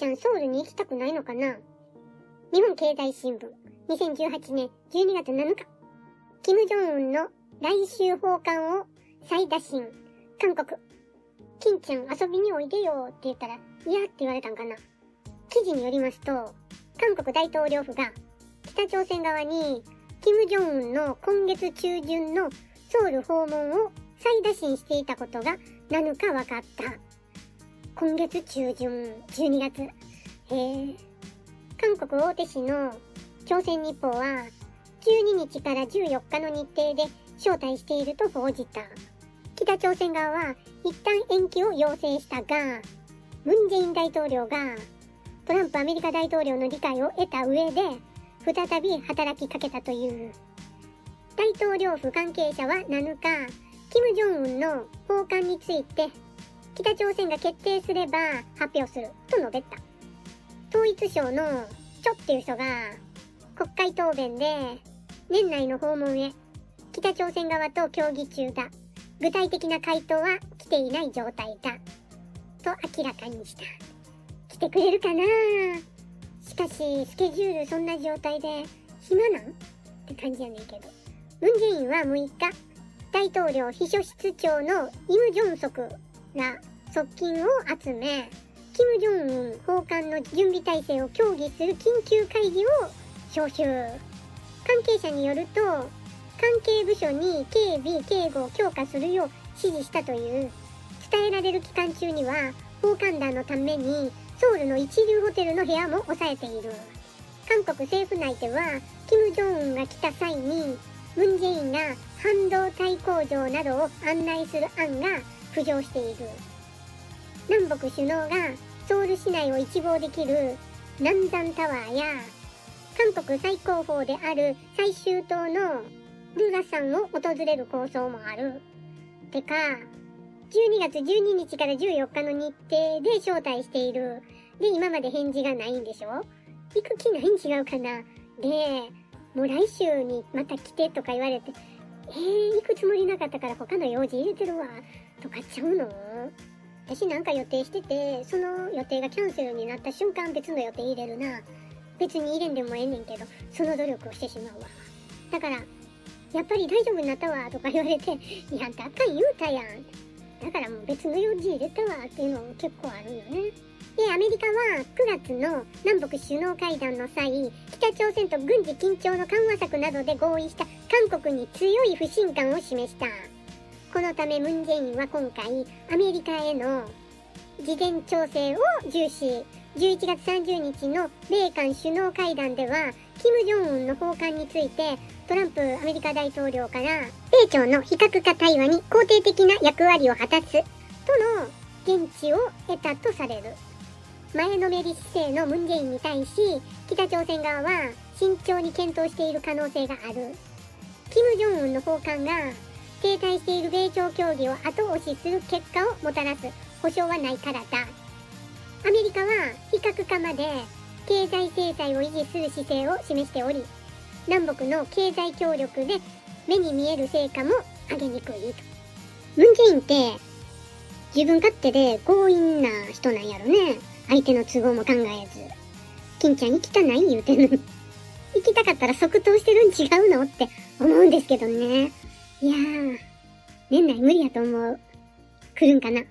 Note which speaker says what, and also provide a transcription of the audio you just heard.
Speaker 1: ちゃんソウルに行きたくないのかな？日本経済新聞、2018年12月7日。キム・ジョンウンの来週訪韓を再打診。韓国。金ちゃん遊びにおいでよって言ったら、嫌って言われたんかな？記事によりますと、韓国大統領府が北朝鮮側に、キム・ジョンウンの今月中旬のソウル訪問を再打診していたことが7日分かった。今月中旬、12月。へえ。韓国大手紙の朝鮮日報は、12日から14日の日程で招待していると報じた。北朝鮮側は一旦延期を要請したが、ムン・ジェイン大統領がトランプアメリカ大統領の理解を得た上で、再び働きかけたという。大統領府関係者は7日、キム・ジョンウンの訪韓について、北朝鮮が決定すれば発表すると述べた。統一省のチョっていう人が国会答弁で年内の訪問へ北朝鮮側と協議中だ。具体的な回答は来ていない状態だ。と明らかにした。来てくれるかなしかし、スケジュールそんな状態で暇なん？って感じやねんけど。ムンジェインは6日、大統領秘書室長のイム・ジョンソクら側近を集め、キム・ジョンウン訪韓の準備体制を協議する緊急会議を招集。関係者によると、関係部署に警備、警護を強化するよう指示したという。伝えられる期間中には、訪韓団のためにソウルの一流ホテルの部屋も抑えている。韓国政府内では、キム・ジョンウンが来た際に、ムン・ジェインが半導体工場などを案内する案が浮上している。南北首脳がソウル市内を一望できる南山タワーや、韓国最高峰である最終島のルラ山を訪れる構想もある。てか、12月12日から14日の日程で招待している。で、今まで返事がないんでしょ？行く気ないん違うかな？で、もう来週にまた来てとか言われて、えー、行くつもりなかったから他の用事入れてるわ。とかちゃうの？私なんか予定してて、その予定がキャンセルになった瞬間別の予定入れるな。別に入れんでもええねんけど、その努力をしてしまうわ。だから、やっぱり大丈夫になったわとか言われて、いや、あんたあかん言うたやん。だからもう別の用事入れたわっていうのも結構あるよね。で、アメリカは9月の南北首脳会談の際、北朝鮮と軍事緊張の緩和策などで合意した韓国に強い不信感を示した。このためムン・ジェインは今回、アメリカへの事前調整を重視。11月30日の米韓首脳会談では、キム・ジョンウンの訪韓について、トランプアメリカ大統領から、米朝の非核化対話に肯定的な役割を果たす、との言質を得たとされる。前のめり姿勢のムン・ジェインに対し、北朝鮮側は慎重に検討している可能性がある。キム・ジョンウンの訪韓が停滞している米朝協議を後押しする結果をもたらす保証はないからだ。アメリカは非核化まで経済制裁を維持する姿勢を示しており、南北の経済協力で目に見える成果も上げにくいと。ムンジェインって自分勝手で強引な人なんやろね。相手の都合も考えず。金ちゃん行きたない言うてんのに。行きたかったら即答してるん違うのって思うんですけどね。いやー、年内無理やと思う。来るんかな